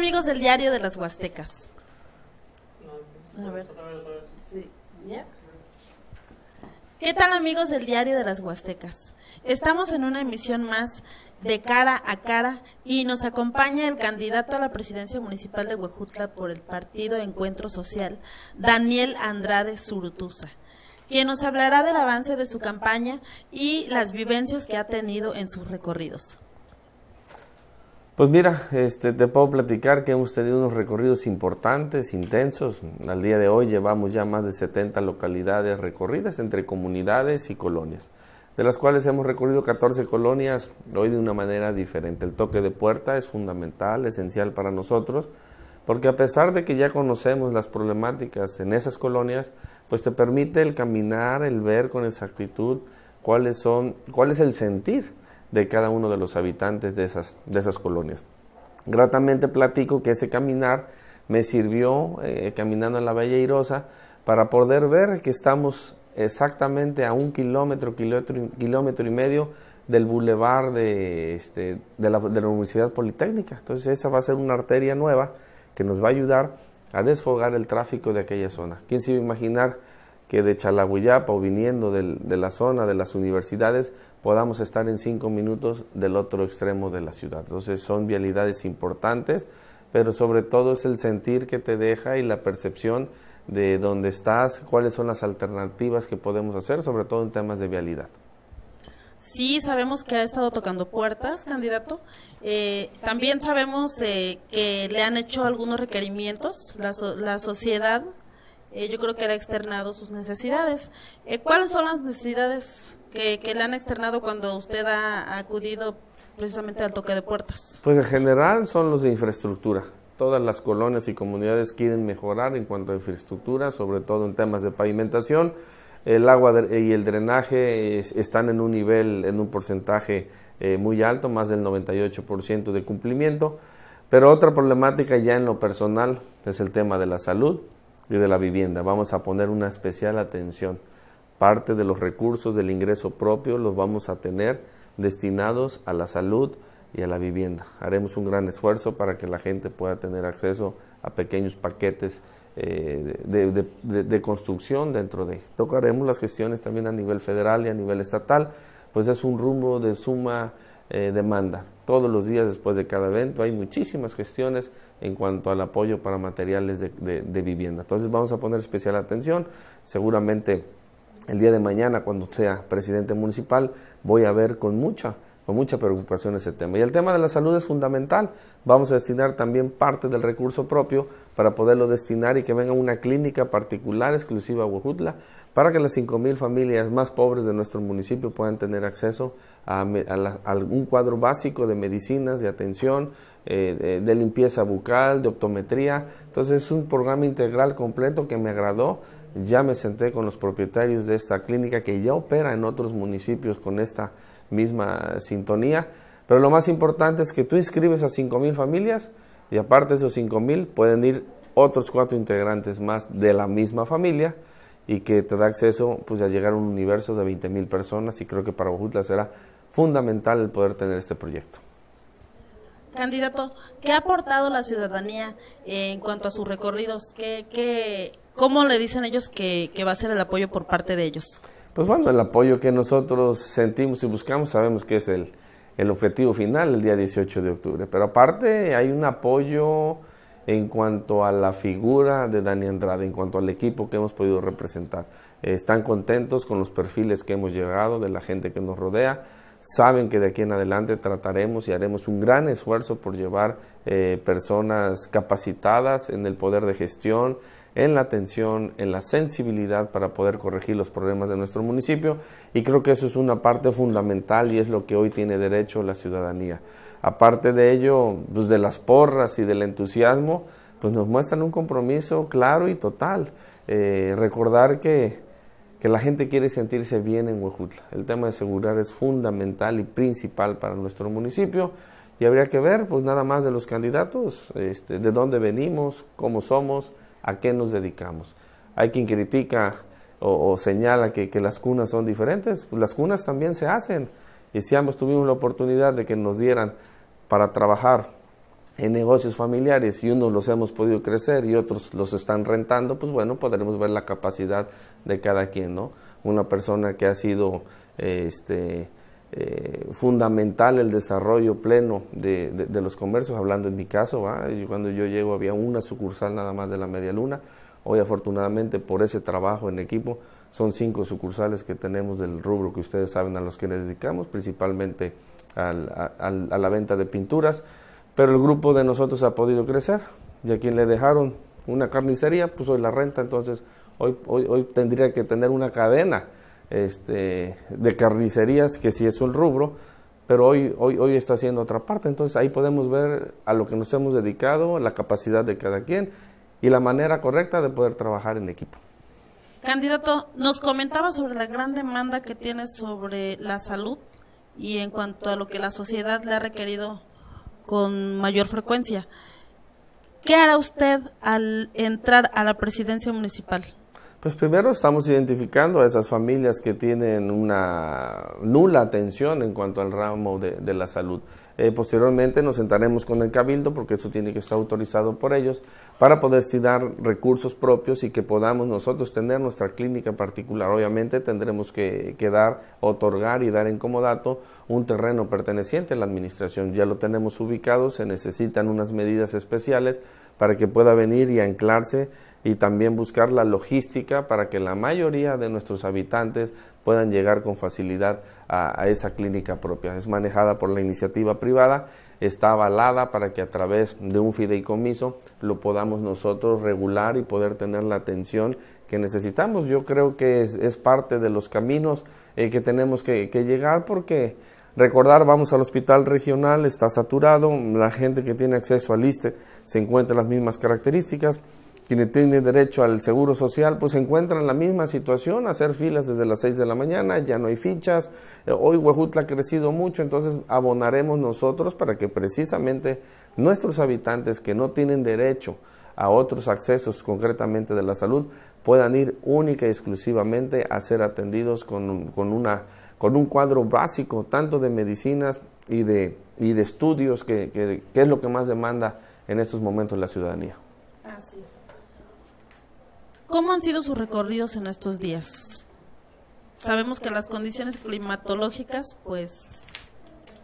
amigos del diario de las Huastecas? ¿Qué tal amigos del diario de las Huastecas? Estamos en una emisión más de cara a cara y nos acompaña el candidato a la presidencia municipal de Huejutla por el partido Encuentro Social, Daniel Andrade Zurutuza, quien nos hablará del avance de su campaña y las vivencias que ha tenido en sus recorridos. Pues mira, este, te puedo platicar que hemos tenido unos recorridos importantes, intensos. Al día de hoy llevamos ya más de 70 localidades recorridas entre comunidades y colonias de las cuales hemos recorrido 14 colonias hoy de una manera diferente. El toque de puerta es fundamental, esencial para nosotros, porque a pesar de que ya conocemos las problemáticas en esas colonias, pues te permite el caminar, el ver con exactitud cuáles son, cuál es el sentir de cada uno de los habitantes de esas, de esas colonias. Gratamente platico que ese caminar me sirvió eh, caminando en la Bella Irosa para poder ver que estamos exactamente a un kilómetro, kilómetro, kilómetro y medio del bulevar de, este, de, la, de la Universidad Politécnica. Entonces esa va a ser una arteria nueva que nos va a ayudar a desfogar el tráfico de aquella zona. ¿Quién se iba a imaginar que de Chalaguyapa o viniendo de la zona de las universidades podamos estar en cinco minutos del otro extremo de la ciudad? Entonces son vialidades importantes, pero sobre todo es el sentir que te deja y la percepción de dónde estás, cuáles son las alternativas que podemos hacer, sobre todo en temas de vialidad. Sí, sabemos que ha estado tocando puertas, candidato. Eh, también sabemos eh, que le han hecho algunos requerimientos, la sociedad, eh, yo creo que le ha externado sus necesidades. ¿Cuáles son las necesidades que, que, le han externado cuando usted ha acudido precisamente al toque de puertas? Pues en general son los de infraestructura todas las colonias y comunidades quieren mejorar en cuanto a infraestructura, sobre todo en temas de pavimentación. El agua y el drenaje están en un nivel, en un porcentaje eh, muy alto, más del 98% de cumplimiento. Pero otra problemática ya en lo personal es el tema de la salud y de la vivienda. Vamos a poner una especial atención. Parte de los recursos del ingreso propio los vamos a tener destinados a la salud, y a la vivienda. Haremos un gran esfuerzo para que la gente pueda tener acceso a pequeños paquetes eh, de, construcción dentro de. Tocaremos las gestiones también a nivel federal y a nivel estatal, pues es un rumbo de suma eh, demanda. Todos los días después de cada evento hay muchísimas gestiones en cuanto al apoyo para materiales de vivienda. Entonces vamos a poner especial atención. Seguramente el día de mañana, cuando sea presidente municipal, voy a ver con mucha mucha preocupación ese tema. Y el tema de la salud es fundamental. Vamos a destinar también parte del recurso propio para poderlo destinar y que venga una clínica particular exclusiva a Huejutla para que las 5.000 familias más pobres de nuestro municipio puedan tener acceso a, un cuadro básico de medicinas, de atención, eh, de, limpieza bucal, de optometría. Entonces es un programa integral completo que me agradó. Ya me senté con los propietarios de esta clínica que ya opera en otros municipios con esta misma sintonía. Pero lo más importante es que tú inscribes a 5.000 familias y aparte de esos 5.000 pueden ir otros cuatro integrantes más de la misma familia y que te da acceso pues, a llegar a un universo de 20.000 personas y creo que para Bojutla será fundamental el poder tener este proyecto. Candidato, ¿qué ha aportado la ciudadanía en cuanto a sus recorridos? ¿Qué, qué, ¿Cómo le dicen ellos que, que va a ser el apoyo por parte de ellos? Pues bueno, el apoyo que nosotros sentimos y buscamos sabemos que es el, el objetivo final el día 18 de octubre. Pero aparte hay un apoyo en cuanto a la figura de Dani Andrade, en cuanto al equipo que hemos podido representar. están contentos con los perfiles que hemos llegado, de la gente que nos rodea. Saben que de aquí en adelante trataremos y haremos un gran esfuerzo por llevar eh, personas capacitadas en el poder de gestión, en la atención, en la sensibilidad para poder corregir los problemas de nuestro municipio y creo que eso es una parte fundamental y es lo que hoy tiene derecho la ciudadanía. Aparte de ello, pues de las porras y del entusiasmo, pues nos muestran un compromiso claro y total. Eh, recordar que, que la gente quiere sentirse bien en Huejutla. El tema de seguridad es fundamental y principal para nuestro municipio y habría que ver pues nada más de los candidatos, este, de dónde venimos, cómo somos, a qué nos dedicamos. Hay quien critica o, señala que, las cunas son diferentes, pues las cunas también se hacen. Y si ambos tuvimos la oportunidad de que nos dieran para trabajar en negocios familiares y unos los hemos podido crecer y otros los están rentando, pues bueno, podremos ver la capacidad de cada quien, ¿no? Una persona que ha sido este, eh, fundamental el desarrollo pleno de, de, los comercios, hablando en mi caso, cuando yo llego había una sucursal nada más de la Media Luna, hoy afortunadamente por ese trabajo en equipo son cinco sucursales que tenemos del rubro que ustedes saben a los que les dedicamos, principalmente al, a la venta de pinturas, pero el grupo de nosotros ha podido crecer y a quien le dejaron una carnicería, pues hoy la renta, entonces hoy, hoy, hoy tendría que tener una cadena este, de carnicerías, que sí es un rubro, pero hoy, hoy, hoy está haciendo otra parte. Entonces ahí podemos ver a lo que nos hemos dedicado, la capacidad de cada quien y la manera correcta de poder trabajar en equipo. Candidato, nos comentaba sobre la gran demanda que tiene sobre la salud y en cuanto a lo que la sociedad le ha requerido con mayor frecuencia. ¿Qué hará usted al entrar a la presidencia municipal? Pues primero estamos identificando a esas familias que tienen una nula atención en cuanto al ramo de, la salud. Eh, posteriormente nos sentaremos con el cabildo, porque eso tiene que estar autorizado por ellos, para poder dar recursos propios y que podamos nosotros tener nuestra clínica particular. Obviamente tendremos que, que dar, otorgar y dar en comodato un terreno perteneciente a la administración. Ya lo tenemos ubicado, se necesitan unas medidas especiales para que pueda venir y anclarse y también buscar la logística para que la mayoría de nuestros habitantes puedan llegar con facilidad a, esa clínica propia. Es manejada por la iniciativa privada, está avalada para que a través de un fideicomiso lo podamos nosotros regular y poder tener la atención que necesitamos. Yo creo que es, parte de los caminos eh, que tenemos que llegar porque Recordar, vamos al hospital regional, está saturado, la gente que tiene acceso al ISTE se encuentra en las mismas características, quienes tienen derecho al seguro social, pues se encuentran en la misma situación, hacer filas desde las 6 de la mañana, ya no hay fichas, eh, hoy Huejutla ha crecido mucho, entonces abonaremos nosotros para que precisamente nuestros habitantes que no tienen derecho a otros accesos concretamente de la salud puedan ir única y exclusivamente a ser atendidos con, con una con un cuadro básico, tanto de medicinas y de, y de estudios, que, que, es lo que más demanda en estos momentos la ciudadanía. Así es. ¿Cómo han sido sus recorridos en estos días? Sabemos que las condiciones climatológicas pues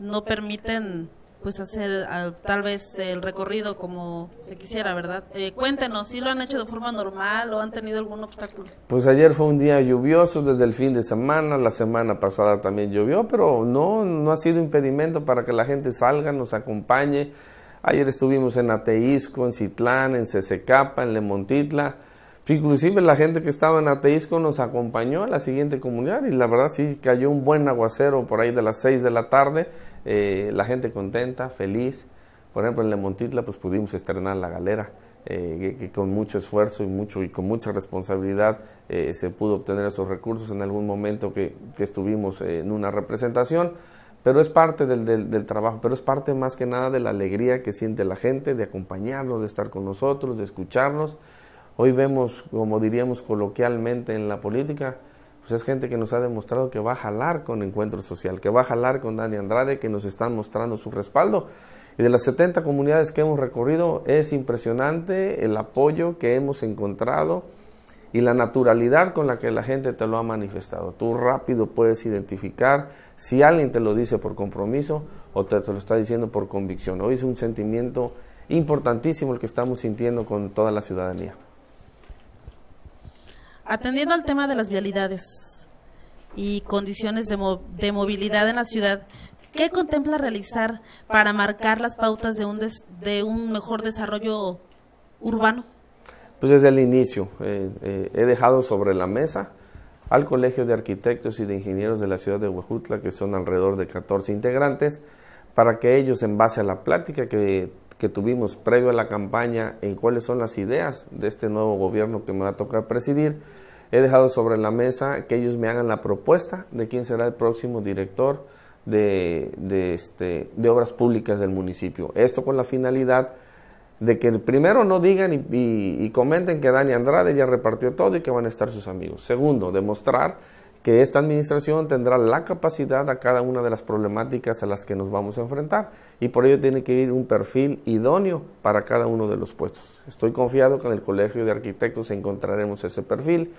no permiten pues hacer tal vez el recorrido como se quisiera, ¿verdad? Eh, cuéntenos, ¿si lo han hecho de forma normal o han tenido algún obstáculo? Pues ayer fue un día lluvioso desde el fin de semana, la semana pasada también llovió, pero no, no ha sido impedimento para que la gente salga, nos acompañe. Ayer estuvimos en Ateisco, en Citlán, en Cesecapa, en Lemontitla Inclusive la gente que estaba en Ateisco nos acompañó a la siguiente comunidad y la verdad sí cayó un buen aguacero por ahí de las 6 de la tarde, eh, la gente contenta, feliz. Por ejemplo, en Lemontitla pues pudimos estrenar la galera, eh, que, con mucho esfuerzo y, mucho, y con mucha responsabilidad eh, se pudo obtener esos recursos en algún momento que, estuvimos en una representación. Pero es parte del, del trabajo, pero es parte más que nada de la alegría que siente la gente, de acompañarnos, de estar con nosotros, de escucharnos. Hoy vemos, como diríamos coloquialmente en la política, pues es gente que nos ha demostrado que va a jalar con Encuentro Social, que va a jalar con Dani Andrade, que nos están mostrando su respaldo. Y de las 70 comunidades que hemos recorrido, es impresionante el apoyo que hemos encontrado y la naturalidad con la que la gente te lo ha manifestado. Tú rápido puedes identificar si alguien te lo dice por compromiso o te, te lo está diciendo por convicción. Hoy es un sentimiento importantísimo el que estamos sintiendo con toda la ciudadanía. Atendiendo al tema de las vialidades y condiciones de, movilidad en la ciudad, ¿qué contempla realizar para marcar las pautas de un, de un mejor desarrollo urbano? Pues desde el inicio eh, eh, he dejado sobre la mesa al Colegio de Arquitectos y de Ingenieros de la ciudad de Huejutla, que son alrededor de 14 integrantes, para que ellos, en base a la plática que, que tuvimos previo a la campaña, en cuáles son las ideas de este nuevo gobierno que me va a tocar presidir, he dejado sobre la mesa que ellos me hagan la propuesta de quién será el próximo director de, de, este, de obras públicas del municipio. Esto con la finalidad de que primero no digan y, y, comenten que Dani Andrade ya repartió todo y que van a estar sus amigos. Segundo, demostrar que esta administración tendrá la capacidad a cada una de las problemáticas a las que nos vamos a enfrentar y por ello tiene que ir un perfil idóneo para cada uno de los puestos. Estoy confiado que en el Colegio de Arquitectos encontraremos ese perfil.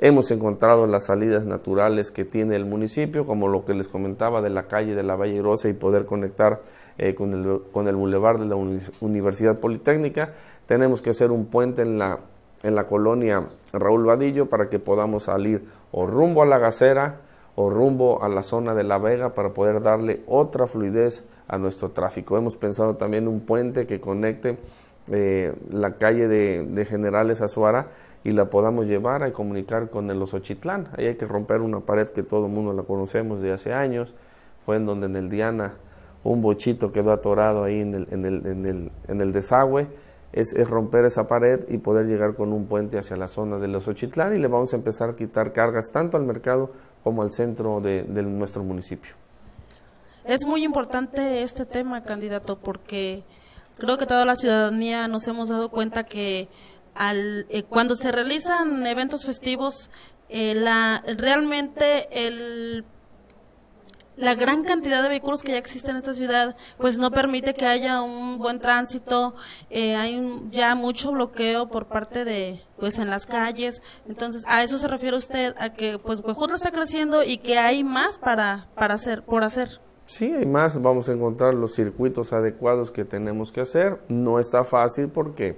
Hemos encontrado las salidas naturales que tiene el municipio, como lo que les comentaba de la calle de la Valle Rosa y poder conectar eh, con, el, con el bulevar de la Universidad Politécnica. Tenemos que hacer un puente en la, en la colonia Raúl Vadillo para que podamos salir o rumbo a la Gacera o rumbo a la zona de La Vega para poder darle otra fluidez a nuestro tráfico. Hemos pensado también un puente que conecte eh, la calle de, Generales Azuara y la podamos llevar a comunicar con el Osochitlán. Ahí hay que romper una pared que todo el mundo la conocemos de hace años. Fue en donde en el Diana un bochito quedó atorado ahí en el, en el, en el, en el desagüe es, romper esa pared y poder llegar con un puente hacia la zona de los Ochitlán y le vamos a empezar a quitar cargas tanto al mercado como al centro de, nuestro municipio. Es muy importante este tema, candidato, porque creo que toda la ciudadanía nos hemos dado cuenta que al, eh, cuando se realizan eventos festivos, eh, la, realmente el la gran cantidad de vehículos que ya existen en esta ciudad, pues no permite que haya un buen tránsito, eh, hay ya mucho bloqueo por parte de, pues en las calles, entonces a eso se refiere usted, a que pues Huejutla está creciendo y que hay más para, para hacer, por hacer. Sí, hay más, vamos a encontrar los circuitos adecuados que tenemos que hacer, no está fácil porque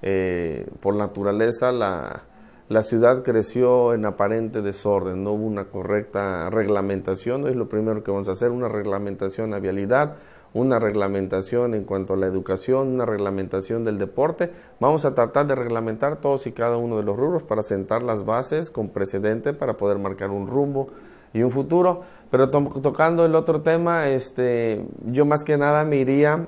eh, por naturaleza la la ciudad creció en aparente desorden, no hubo una correcta reglamentación, es lo primero que vamos a hacer, una reglamentación a vialidad, una reglamentación en cuanto a la educación, una reglamentación del deporte. Vamos a tratar de reglamentar todos y cada uno de los rubros para sentar las bases con precedente para poder marcar un rumbo y un futuro. Pero tocando el otro tema, este, yo más que nada me iría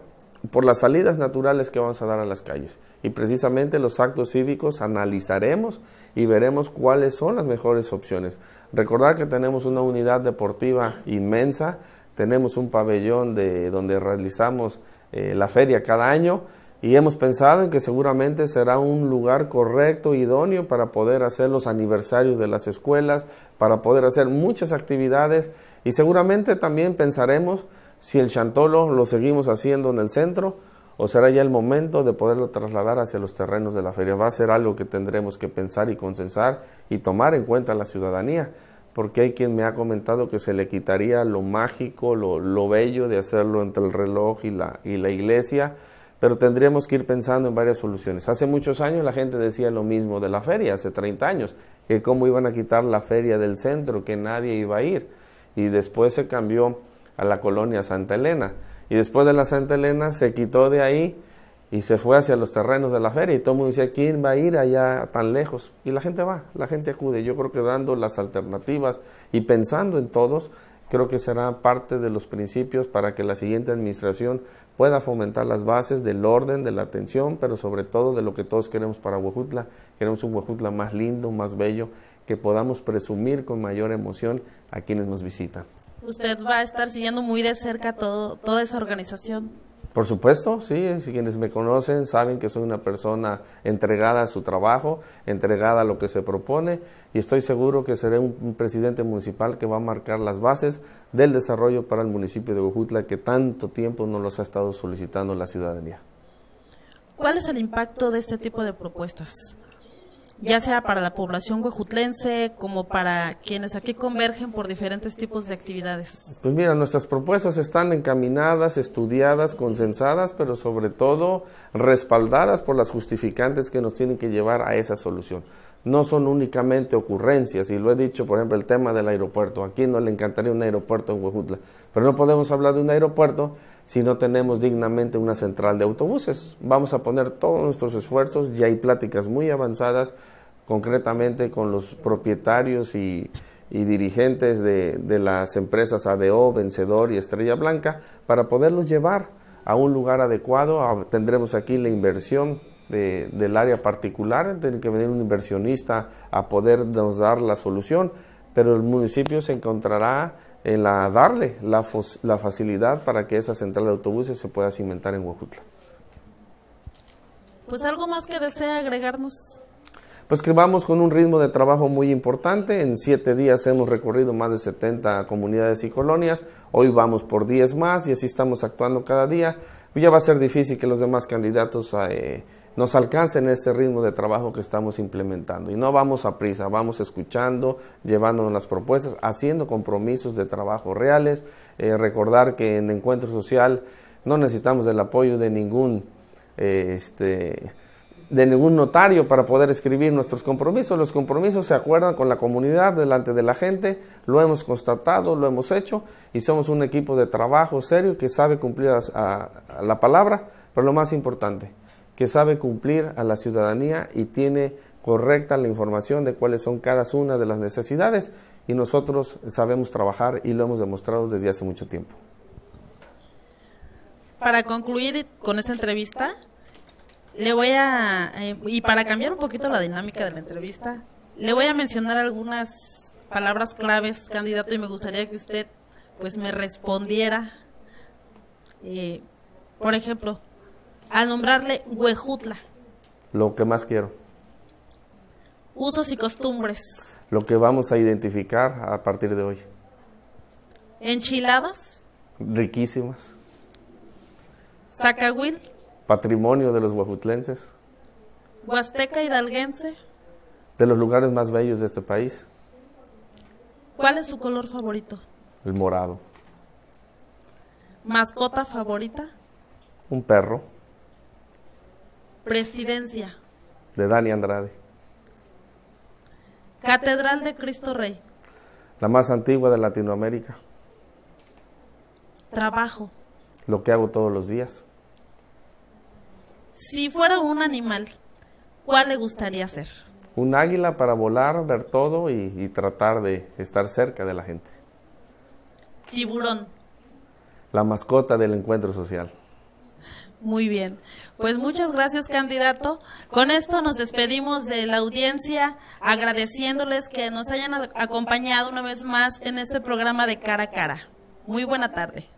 por las salidas naturales que vamos a dar a las calles. Y precisamente los actos cívicos analizaremos y veremos cuáles son las mejores opciones. Recordar que tenemos una unidad deportiva inmensa, tenemos un pabellón de donde realizamos eh, la feria cada año y hemos pensado en que seguramente será un lugar correcto, idóneo para poder hacer los aniversarios de las escuelas, para poder hacer muchas actividades y seguramente también pensaremos si el chantolo lo seguimos haciendo en el centro o será ya el momento de poderlo trasladar hacia los terrenos de la feria. Va a ser algo que tendremos que pensar y consensar y tomar en cuenta la ciudadanía, porque hay quien me ha comentado que se le quitaría lo mágico, lo, lo bello de hacerlo entre el reloj y la, y la iglesia, pero tendríamos que ir pensando en varias soluciones. Hace muchos años la gente decía lo mismo de la feria, hace 30 años, que cómo iban a quitar la feria del centro, que nadie iba a ir, y después se cambió a la colonia Santa Elena. Y después de la Santa Elena se quitó de ahí y se fue hacia los terrenos de la feria. Y todo el mundo decía, ¿quién va a ir allá tan lejos? Y la gente va, la gente acude. Yo creo que dando las alternativas y pensando en todos, creo que será parte de los principios para que la siguiente administración pueda fomentar las bases del orden, de la atención, pero sobre todo de lo que todos queremos para Huejutla. Queremos un Huejutla más lindo, más bello, que podamos presumir con mayor emoción a quienes nos visitan usted va a estar siguiendo muy de cerca todo, toda esa organización. Por supuesto, sí, si quienes me conocen saben que soy una persona entregada a su trabajo, entregada a lo que se propone y estoy seguro que seré un, presidente municipal que va a marcar las bases del desarrollo para el municipio de Huejutla que tanto tiempo nos los ha estado solicitando la ciudadanía. ¿Cuál es el impacto de este tipo de propuestas? Ya sea para la población huejutlense como para quienes aquí convergen por diferentes tipos de actividades? Pues mira, nuestras propuestas están encaminadas, estudiadas, consensadas, pero sobre todo respaldadas por las justificantes que nos tienen que llevar a esa solución. No son únicamente ocurrencias, y lo he dicho, por ejemplo, el tema del aeropuerto. Aquí no le encantaría un aeropuerto en Huejutla, pero no podemos hablar de un aeropuerto si no tenemos dignamente una central de autobuses. Vamos a poner todos nuestros esfuerzos, ya hay pláticas muy avanzadas, concretamente con los propietarios y, dirigentes de, las empresas ADO, Vencedor y Estrella Blanca, para poderlos llevar a un lugar adecuado. Ah, tendremos aquí la inversión del área particular, tiene que venir un inversionista a podernos dar la solución, pero el municipio se encontrará en la darle la, la facilidad para que esa central de autobuses se pueda cimentar en Huejutla. Pues algo más que desea agregarnos. pues que vamos con un ritmo de trabajo muy importante. En siete días hemos recorrido más de 70 comunidades y colonias. Hoy vamos por 10 más y así estamos actuando cada día. Ya va a ser difícil que los demás candidatos eh, nos alcancen este ritmo de trabajo que estamos implementando. Y no vamos a prisa, vamos escuchando, llevándonos las propuestas, haciendo compromisos de trabajo reales. Eh, recordar que en Encuentro Social no necesitamos el apoyo de ningún... Eh, este, de ningún notario para poder escribir nuestros compromisos. Los compromisos se acuerdan con la comunidad, delante de la gente, lo hemos constatado, lo hemos hecho y somos un equipo de trabajo serio que sabe cumplir a, la palabra, pero lo más importante, que sabe cumplir a la ciudadanía y tiene correcta la información de cuáles son cada una de las necesidades y nosotros sabemos trabajar y lo hemos demostrado desde hace mucho tiempo. Para concluir con esta entrevista, le voy a, eh, y para cambiar un poquito la dinámica de la entrevista, le voy a mencionar algunas palabras claves, candidato, y me gustaría que usted pues me respondiera. Eh, por ejemplo, al nombrarle Huejutla. Lo que más quiero. Usos y costumbres. Lo que vamos a identificar a partir de hoy. Enchiladas. Riquísimas. Zacahuil patrimonio de los huajutlenses. Huasteca hidalguense. De los lugares más bellos de este país. ¿Cuál es su color favorito? El morado. ¿Mascota favorita? Un perro. Presidencia. De Dani Andrade. Catedral de Cristo Rey. La más antigua de Latinoamérica. Trabajo. Lo que hago todos los días. Si fuera un animal, ¿cuál le gustaría ser? Un águila para volar, ver todo y, tratar de estar cerca de la gente. Tiburón. La mascota del encuentro social. Muy bien. Pues muchas gracias, candidato. Con esto nos despedimos de la audiencia, agradeciéndoles que nos hayan acompañado una vez más en este programa de cara a cara. Muy buena tarde.